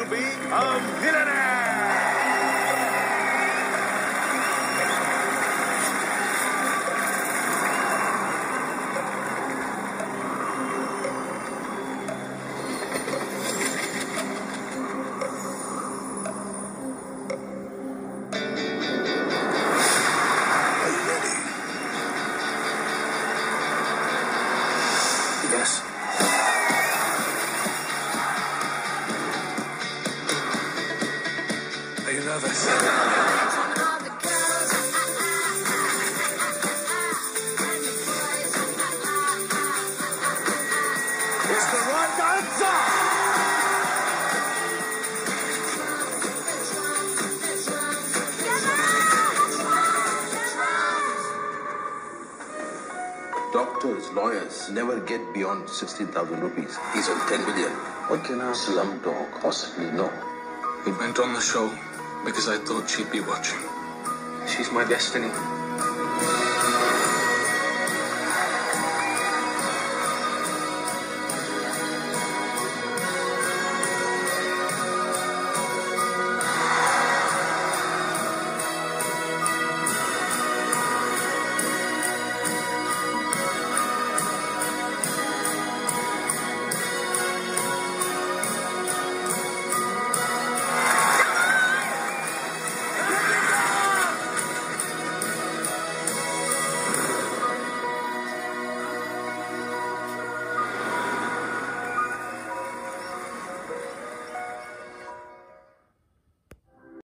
to be a millionaire. Are you nervous? It's the right answer! Doctors, lawyers never get beyond 16,000 rupees. He's on 10 million. What can a slum dog possibly know? We went on the show because I thought she'd be watching. She's my destiny.